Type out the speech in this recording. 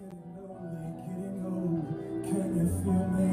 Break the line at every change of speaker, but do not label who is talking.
Getting lonely, getting old. Can you feel me?